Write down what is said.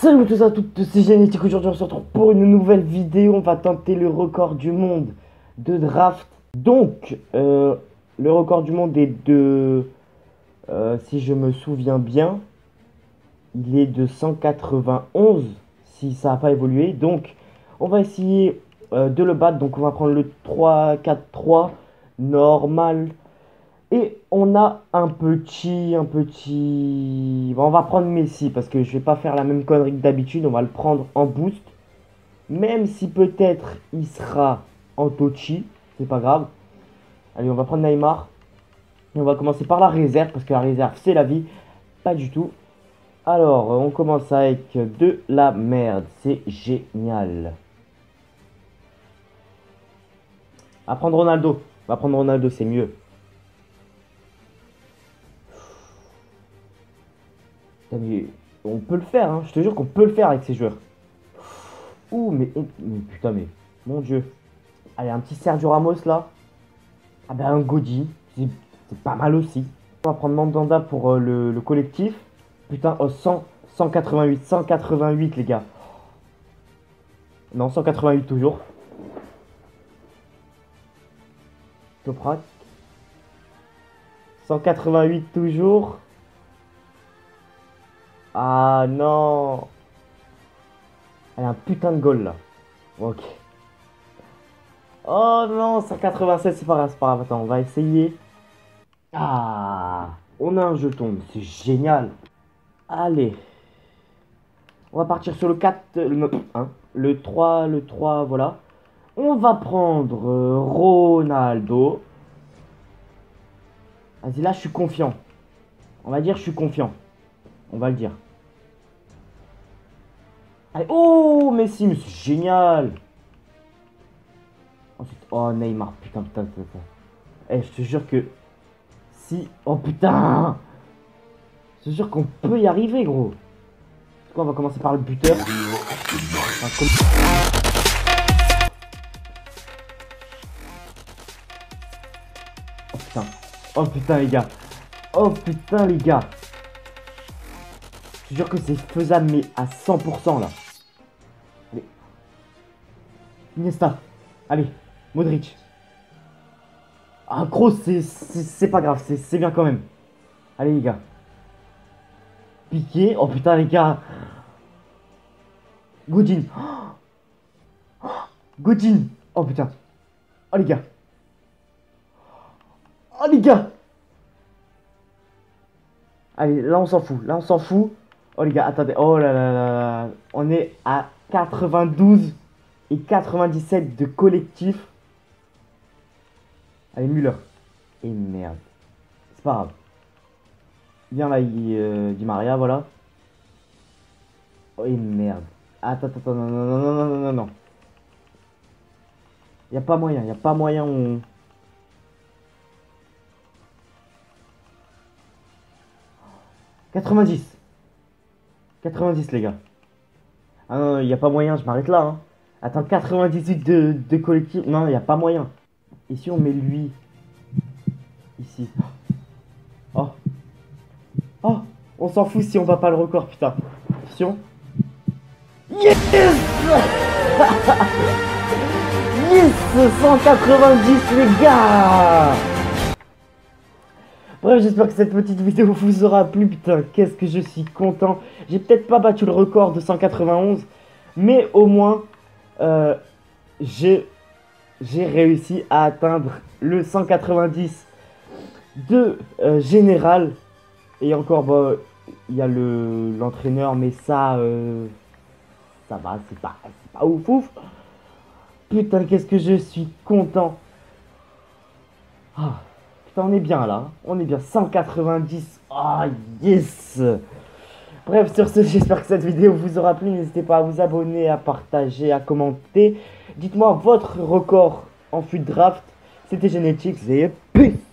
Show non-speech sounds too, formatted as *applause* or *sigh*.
Salut et à toutes, c'est Génétique. Aujourd'hui, on se retrouve pour une nouvelle vidéo. On va tenter le record du monde de draft. Donc, euh, le record du monde est de, euh, si je me souviens bien, il est de 191, si ça n'a pas évolué. Donc, on va essayer euh, de le battre. Donc, on va prendre le 3-4-3 normal. Et on a un petit, un petit... On va prendre Messi parce que je vais pas faire la même connerie que d'habitude. On va le prendre en boost. Même si peut-être il sera en Tochi. C'est pas grave. Allez, on va prendre Neymar. Et on va commencer par la réserve parce que la réserve c'est la vie. Pas du tout. Alors, on commence avec de la merde. C'est génial. Va prendre Ronaldo. On va prendre Ronaldo, c'est mieux. On peut le faire, hein. je te jure qu'on peut le faire avec ces joueurs. Ouh, mais, putain, mais mon dieu. Allez, un petit Sergio Ramos là. Ah ben un Godi, c'est pas mal aussi. On va prendre Mandanda pour euh, le, collectif. Putain, oh, 100, 188, 188 les gars. Non, 188 toujours. Toprak. 188 toujours. Ah non Elle a un putain de goal là. Ok. Oh non, 187, c'est pas grave, c'est pas grave. Attends, on va essayer. Ah On a un jeton, c'est génial. Allez. On va partir sur le 4, le, le 3, le 3, voilà. On va prendre euh, Ronaldo. Vas-y, là, je suis confiant. On va dire, je suis confiant. On va le dire. Allez, oh, Messi, mais c'est génial. Ensuite, oh, Neymar, putain, putain, putain. Eh, je te jure que si... Oh, putain Je te jure qu'on peut y arriver, gros. on va commencer par le buteur. Oh, putain. Oh, putain, les gars. Oh, putain, les gars. Je jure que c'est faisable, mais à 100% là. Allez. Iniesta. Allez, Modric. Ah, gros, c'est pas grave, c'est bien quand même. Allez, les gars. Piqué. Oh putain, les gars. Godin. *gasps* Godin. Oh putain. Oh les gars. Oh les gars. Allez, là on s'en fout. Là on s'en fout. Oh les gars, attendez. Oh là là là On est à 92 et 97 de collectif. Allez, Muller. Et merde. C'est pas grave. Viens là, il euh, Maria, voilà. Oh et merde. Attends, attends, non, non, non, non, non, non, non. Y a pas moyen, y a pas moyen on... 90 90 les gars. Ah non, il n'y a pas moyen, je m'arrête là. Hein. Attends, 98 de, de collectif. Non, il n'y a pas moyen. Et si on met lui? Ici Oh Oh On s'en fout si on va pas le record, putain. Attention. Yes *laughs* Yes 190 les gars Bref, j'espère que cette petite vidéo vous aura plu. Putain, qu'est-ce que je suis content. J'ai peut-être pas battu le record de 191, mais au moins, euh, j'ai réussi à atteindre le 190 de euh, général. Et encore, bah, il y a l'entraîneur, mais ça, euh, ça va, c'est pas, pas ouf ouf. Putain, qu'est-ce que je suis content. Ah on est bien là. On est bien 190. Ah, yes Bref, sur ce, j'espère que cette vidéo vous aura plu. N'hésitez pas à vous abonner, à partager, à commenter. Dites-moi votre record en fut draft. C'était Génétique et peace